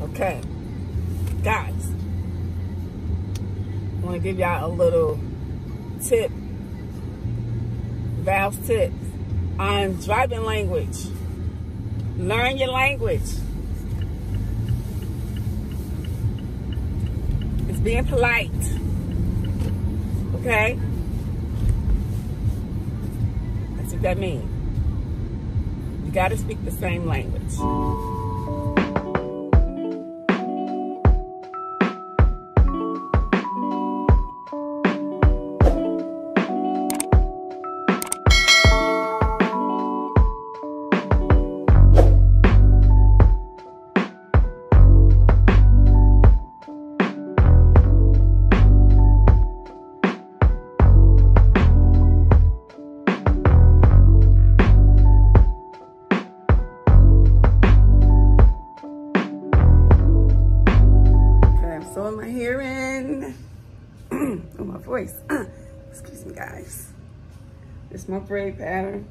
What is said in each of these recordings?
Okay, guys, I want to give y'all a little tip, Val's tips on driving language. Learn your language. It's being polite. Okay? That's what that means. You got to speak the same language. Is my braid pattern.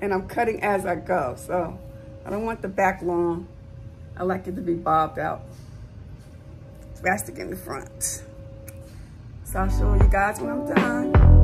And I'm cutting as I go, so I don't want the back long. I like it to be bobbed out. Elastic in the front. So I'll show you guys when I'm done.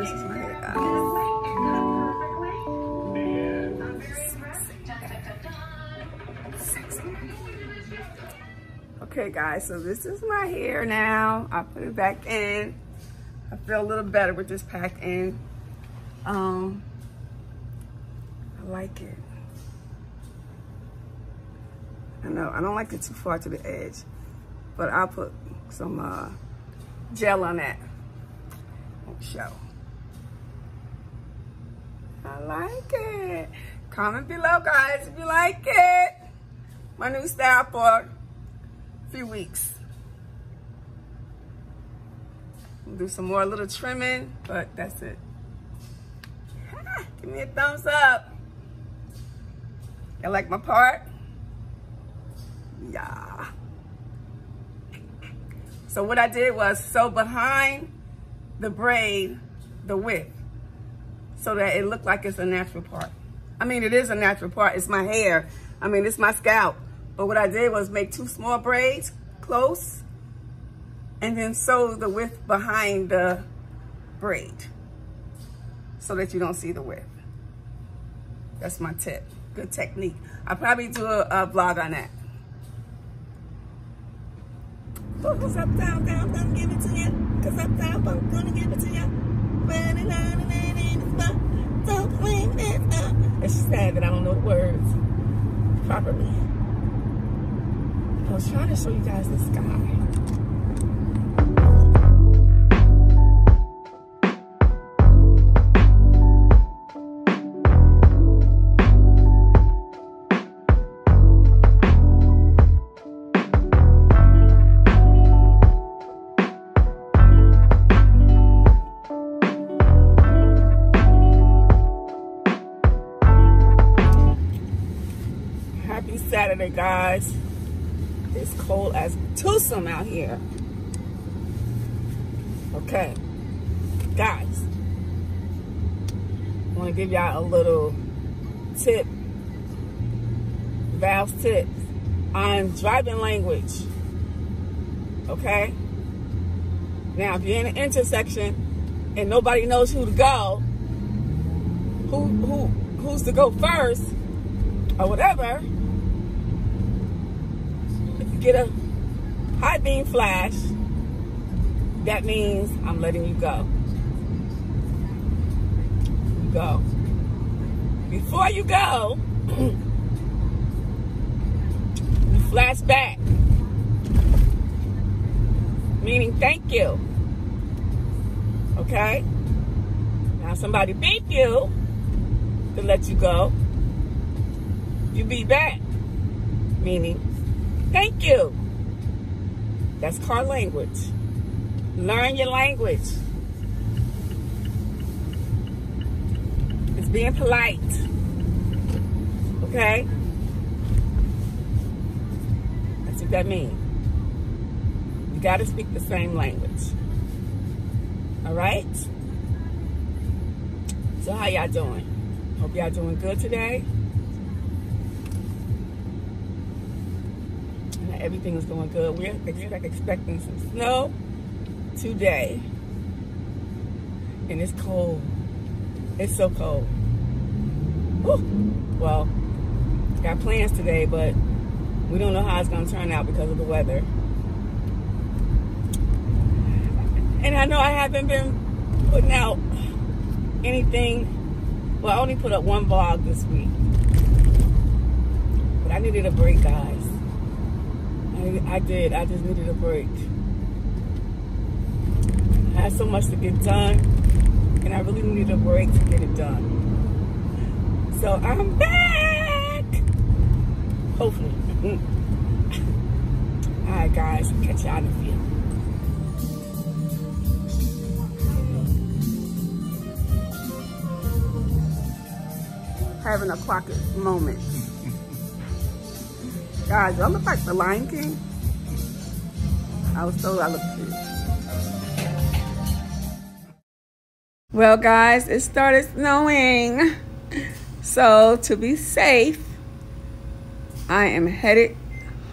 This is my hair. Okay, guys, so this is my hair now. I put it back in. I feel a little better with this packed in. Um, I like it. I know, I don't like it too far to the edge, but I'll put some uh, gel on that. Won't show. I like it. Comment below, guys, if you like it. My new style for a few weeks. Do some more little trimming, but that's it. Ah, give me a thumbs up. You like my part? Yeah. So what I did was sew behind the braid, the width, so that it looked like it's a natural part. I mean, it is a natural part. It's my hair. I mean, it's my scalp. But what I did was make two small braids close and then sew the width behind the braid so that you don't see the width. That's my tip. Good technique. I'll probably do a, a vlog on that. Up, down, down, give it to you. Cause up, down, gonna give it to you. It's sad that I don't know the words properly. I was trying to show you guys the sky. Saturday, guys. It's cold as twosome out here. Okay, guys. I want to give y'all a little tip, Val's tips on driving language. Okay? Now, if you're in an intersection and nobody knows who to go, who who who's to go first, or whatever, get a high beam flash, that means I'm letting you go. You go. Before you go, you flash back. Meaning thank you. Okay? Now somebody beat you to let you go you be back. Meaning, thank you. That's car language. Learn your language. It's being polite. Okay? That's what that means. You got to speak the same language. All right? So how y'all doing? Hope y'all doing good today. Everything is going good. We're expecting some snow today. And it's cold. It's so cold. Whew. Well, got plans today, but we don't know how it's going to turn out because of the weather. And I know I haven't been putting out anything. Well, I only put up one vlog this week. But I needed a break, guys. I, did. I just needed a break. I had so much to get done, and I really needed a break to get it done. So I'm back. Hopefully. All right, guys. Catch y'all in a. Having a pocket moment. Guys, I look like the Lion King? I was told I looked cute. Well, guys, it started snowing. So to be safe, I am headed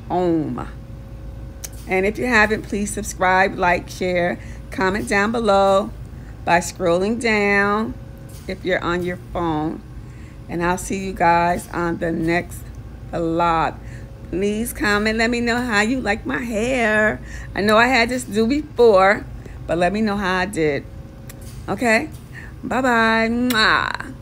home. And if you haven't, please subscribe, like, share, comment down below by scrolling down if you're on your phone. And I'll see you guys on the next vlog. Please comment. Let me know how you like my hair. I know I had this do before, but let me know how I did. Okay? Bye-bye.